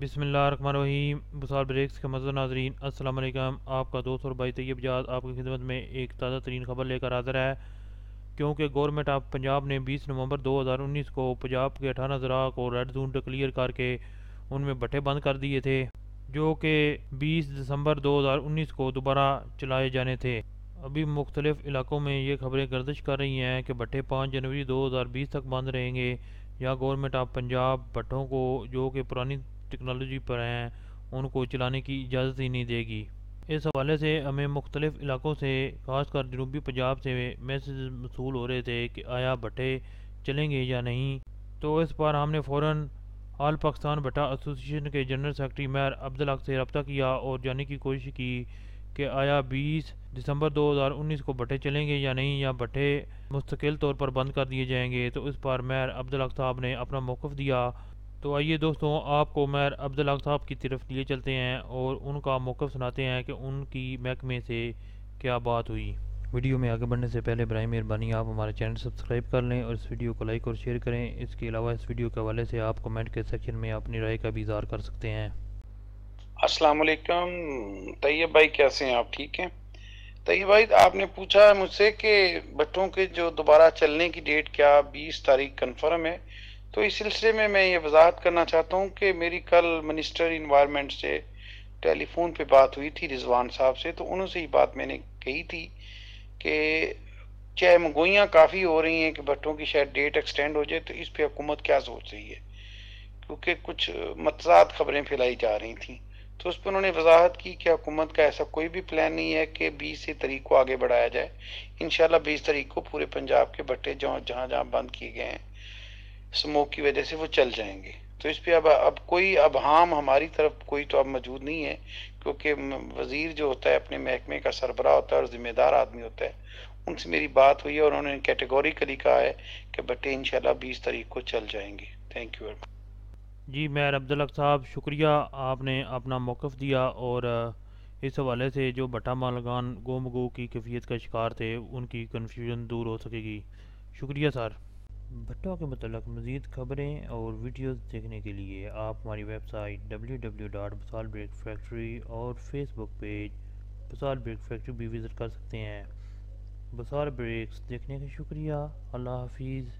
بسم اللہ الرحمن الرحیم۔ بسال بریکس کے مزہ ناظرین، السلام علیکم۔ آپ کا دوست اور بھائی طیب جاد آپ کی خدمت میں ایک تازہ ترین خبر لے کر حاضر ہے۔ کیونکہ گورنمنٹ آف پنجاب نے بیس نومبر دو ہزار انیس کو پنجاب کے اٹھارہ ذرا کو ریڈ زون ڈکلیئر کر کے ان میں بٹھے بند کر دیے تھے، جو کہ بیس دسمبر دو ہزار انیس کو دوبارہ چلائے جانے تھے۔ ابھی مختلف علاقوں میں یہ خبریں گردش کر رہی ہیں کہ بٹھے پانچ جنوری دو ہزار بیس تک بند رہیں گے، یا گورنمنٹ آف پنجاب بٹھوں کو، جو کہ پرانی ٹیکنالوجی پر ہیں، ان کو چلانے کی اجازت ہی نہیں دے گی۔ اس حوالے سے ہمیں مختلف علاقوں سے، خاص کر جنوبی پنجاب سے میسیج مصول ہو رہے تھے کہ آیا بٹھے چلیں گے یا نہیں۔ تو اس پر ہم نے فوراً آل پاکستان بٹا ایسوسیشن کے جنرل سیکرٹری میر عبدالحق سے رابطہ کیا اور جانے کی کوشش کی کہ آیا بیس دسمبر دو ہزار انیس کو بٹھے چلیں گے یا نہیں یا بٹھے مستقل طور پر بند کر دیے جائیں گے۔ تو اس پر میر عبدالحق صاحب نے اپنا موقف دیا۔ تو آئیے دوستوں، آپ کو میر عبدالحق صاحب کی طرف لیے چلتے ہیں اور ان کا موقف سناتے ہیں کہ ان کی محکمے سے کیا بات ہوئی۔ ویڈیو میں آگے بڑھنے سے پہلے براہ مہربانی آپ ہمارے چینل سبسکرائب کر لیں اور اس ویڈیو کو لائک اور شیئر کریں۔ اس کے علاوہ اس ویڈیو کے حوالے سے آپ کمنٹ کے سیکشن میں اپنی رائے کا بھی اظہار کر سکتے ہیں۔ السلام علیکم۔ طیب بھائی کیسے ہیں؟ آپ ٹھیک ہیں؟ طیب بھائی، آپ نے پوچھا مجھ سے کہ بٹوں کے جو دوبارہ چلنے کی ڈیٹ کیا بیس تاریخ کنفرم ہے تو اس سلسلے میں میں یہ وضاحت کرنا چاہتا ہوں کہ میری کل منسٹر انوائرمنٹ سے ٹیلی فون پہ بات ہوئی تھی رضوان صاحب سے، تو انہوں سے ہی بات میں نے کہی تھی کہ چاہے مگوئیاں کافی ہو رہی ہیں کہ بٹوں کی شاید ڈیٹ ایکسٹینڈ ہو جائے، تو اس پہ حکومت کیا سوچ رہی ہے؟ کیونکہ کچھ متضاد خبریں پھیلائی جا رہی تھیں۔ تو اس پہ انہوں نے وضاحت کی کہ حکومت کا ایسا کوئی بھی پلان نہیں ہے کہ بیس سے تاریخ کو آگے بڑھایا جائے۔ انشاءاللہ بیس تاریخ کو پورے پنجاب کے بٹے جہاں جہاں بند کیے گئے ہیں سموک کی وجہ سے وہ چل جائیں گے۔ تو اس پہ اب اب کوئی ابہام ہماری طرف کوئی تو اب موجود نہیں ہے، کیونکہ وزیر جو ہوتا ہے، اپنے محکمے کا سربراہ ہوتا ہے اور ذمہ دار آدمی ہوتا ہے۔ ان سے میری بات ہوئی ہے اور انہوں نے کیٹیگوریکلی کہا ہے کہ بٹے انشاءاللہ بیس تاریخ کو چل جائیں گے۔ تھینک یو جی میر عبدالق صاحب، شکریہ۔ آپ نے اپنا موقف دیا اور اس حوالے سے جو بٹا مالگان گو مگو کی کیفیت کا شکار تھے، ان کی کنفیوژن دور ہو سکے گی۔ شکریہ سر۔ بھٹو کے متعلق مزید خبریں اور ویڈیوز دیکھنے کے لیے آپ ہماری website W W dot Basal brick factory اور Facebook page Basal brick factory بھی وزٹ کر سکتے ہیں۔ بسال بریکس دیکھنے کا شکریہ۔ اللہ حافظ۔